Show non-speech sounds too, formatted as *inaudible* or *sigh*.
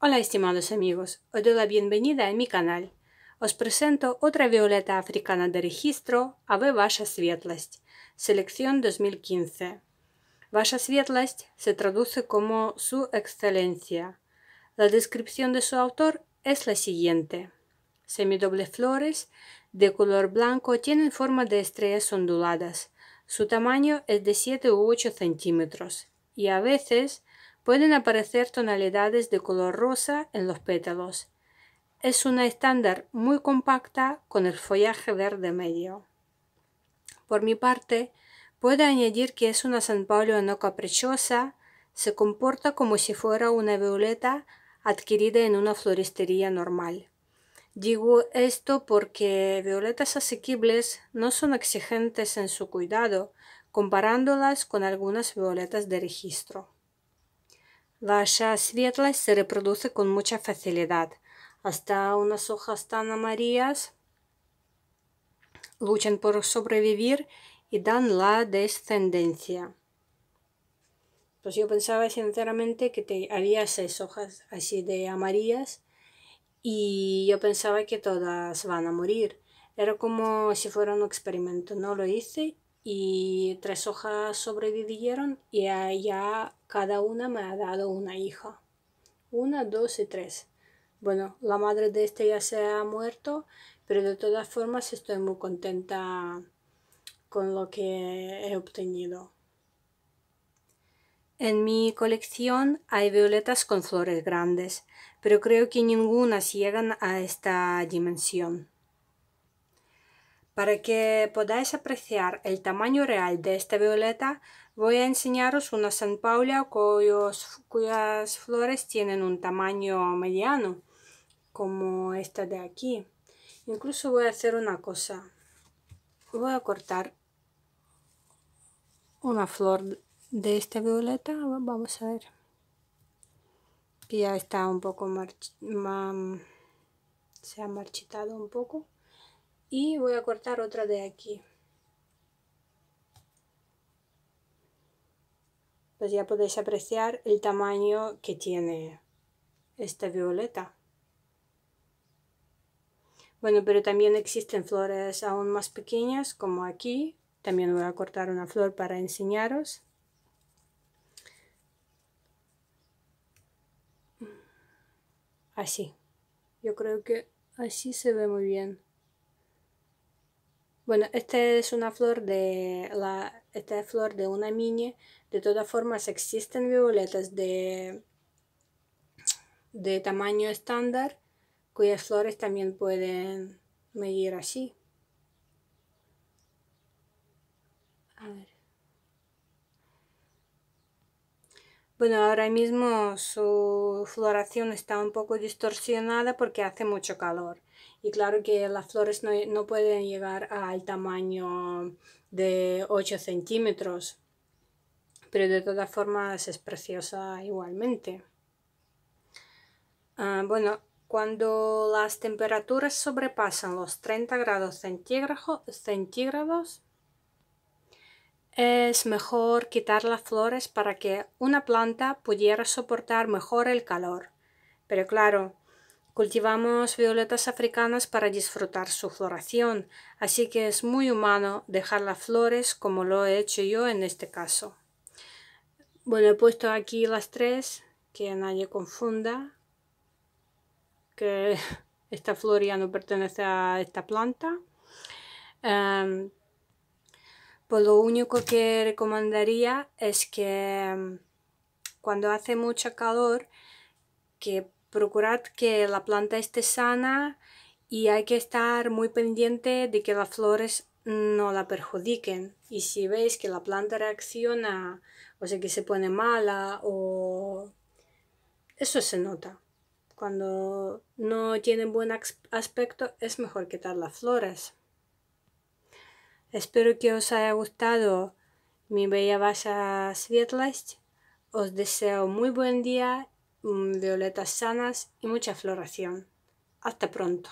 Hola estimados amigos, os doy la bienvenida a mi canal. Os presento otra violeta africana de registro, Ave Vasha Svietlast, selección 2015. Vasha Svietlast se traduce como su excelencia. La descripción de su autor es la siguiente. Semidoble flores de color blanco tienen forma de estrellas onduladas. Su tamaño es de 7 u 8 centímetros y a veces Pueden aparecer tonalidades de color rosa en los pétalos. Es una estándar muy compacta con el follaje verde medio. Por mi parte, puedo añadir que es una San Paulo no caprichosa, se comporta como si fuera una violeta adquirida en una floristería normal. Digo esto porque violetas asequibles no son exigentes en su cuidado, comparándolas con algunas violetas de registro. Vasha Svietla se reproduce con mucha facilidad. Hasta unas hojas tan amarillas luchan por sobrevivir y dan la descendencia. Pues yo pensaba sinceramente que te, había seis hojas así de amarillas y yo pensaba que todas van a morir. Era como si fuera un experimento. No lo hice y tres hojas sobrevivieron y ya cada una me ha dado una hija. Una, dos y tres. Bueno, la madre de este ya se ha muerto, pero de todas formas estoy muy contenta con lo que he obtenido. En mi colección hay violetas con flores grandes, pero creo que ninguna llegan a esta dimensión. Para que podáis apreciar el tamaño real de esta violeta, voy a enseñaros una San Paula cuyas flores tienen un tamaño mediano, como esta de aquí. Incluso voy a hacer una cosa. Voy a cortar una flor de esta violeta. Vamos a ver. Que ya está un poco se ha marchitado un poco y voy a cortar otra de aquí. Pues ya podéis apreciar el tamaño que tiene esta violeta. Bueno pero también existen flores aún más pequeñas como aquí. También voy a cortar una flor para enseñaros. Así. Yo creo que así se ve muy bien bueno, esta es una flor de la, esta es flor de una mini. De todas formas, existen violetas de, de tamaño estándar cuyas flores también pueden medir así. Bueno, ahora mismo su floración está un poco distorsionada porque hace mucho calor y claro que las flores no, pueden llegar al tamaño de 8 centímetros pero de todas formas es preciosa igualmente. Ah, bueno cuando las temperaturas sobrepasan los 30 grados centígrados es mejor quitar las flores para que una planta pudiera soportar mejor el calor. Pero claro Cultivamos violetas africanas para disfrutar su floración, así que es muy humano dejar las flores como lo he hecho yo en este caso. Bueno, he puesto aquí las tres, que nadie confunda que *laughs* esta flor ya no pertenece a esta planta. Em, pues lo único que recomendaría es que em, cuando hace mucho calor, que procurad que la planta esté sana y hay que estar muy pendiente de que las flores no la perjudiquen. Y si veis que la planta reacciona, o sea que se pone mala o... Eso se nota. Cuando no tienen buen aspecto es mejor quitar las flores. Espero que os haya gustado mi bella Vasa Svietlast. Os deseo muy buen día violetas sanas y mucha floración. Hasta pronto.